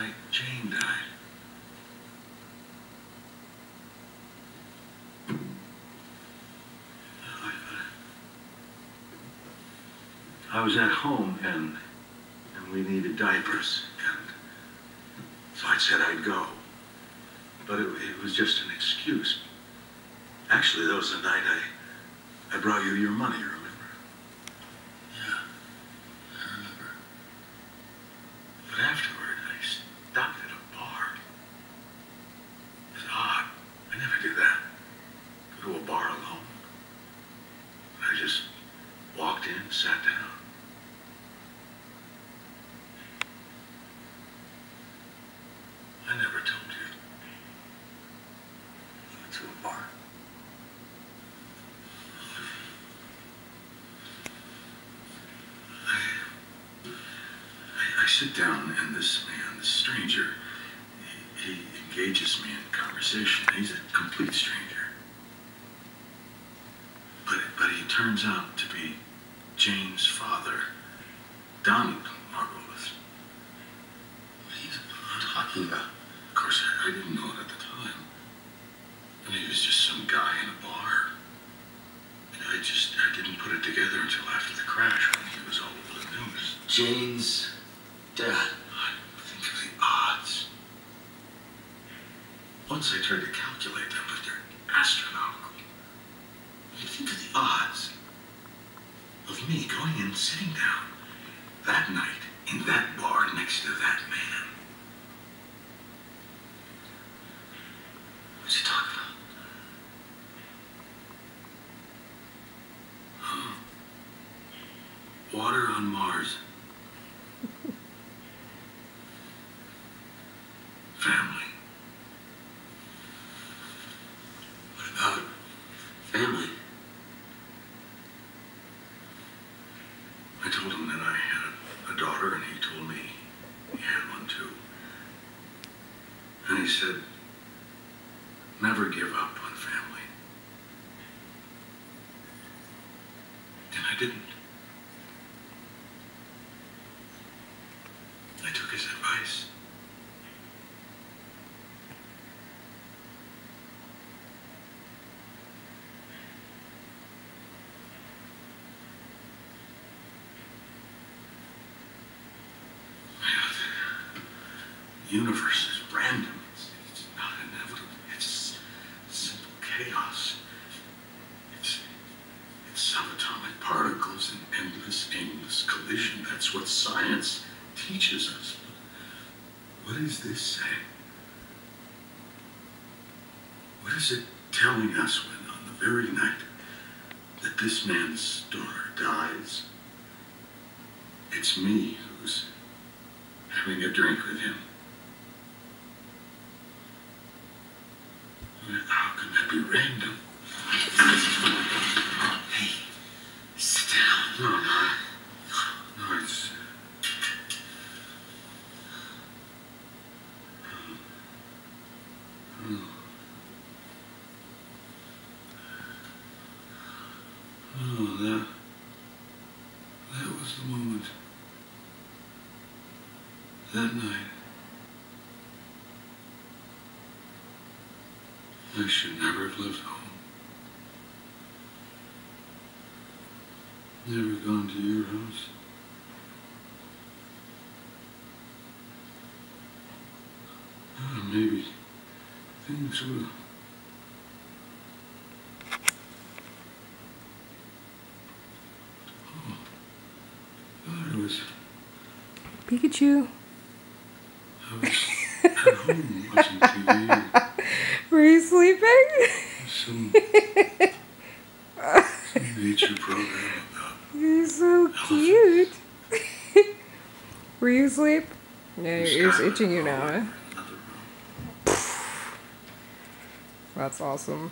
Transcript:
night Jane died. I, was at home and and we needed diapers and so I said I'd go. But it, it was just an excuse. Actually, that was the night I I brought you your money, remember? Yeah, I remember. But afterward, I stopped at a bar. It's odd. I never do that. Go to a bar alone. I just walked in, sat down. I never told you. I went to a bar. I, I sit down and this man, this stranger, he, he engages me in conversation. He's a complete stranger. But, but he turns out to be Jane's father, Donald Margolis. What are you talking about? Of course, I, I didn't know it at the time. I mean, he was just some guy in a bar. And I just, I didn't put it together until after the crash when he was all over the news. Jane's dad. Think of the odds. Once I tried to calculate them, but they're astronomical. I think of the odds of me going and sitting down that night in that bar next to that man. What's he talking about? Huh. Water on Mars. Family. What about family? I told him that I had a, daughter, and he told me he had one too. And he said, never give up on family. And I didn't. I took his advice. Universe is random. It's, it's not inevitable. It's simple chaos. It's, it's subatomic particles in endless, aimless collision. That's what science teaches us. What does this say? What is it telling us when, on the very night that this man's daughter dies, it's me who's having a drink with him? How can that be random? Hey, sit down. No, no. No, it's. Oh. Oh, that. That was the moment. That night. I should never have left home. Never gone to your house. Uh, maybe things would have. Oh, I was, Pikachu. I was at home watching TV. Were you sleeping? Some, some nature program about You're so cute. Were you asleep? Yeah, your ear's itching you now. Eh? in another room. That's awesome.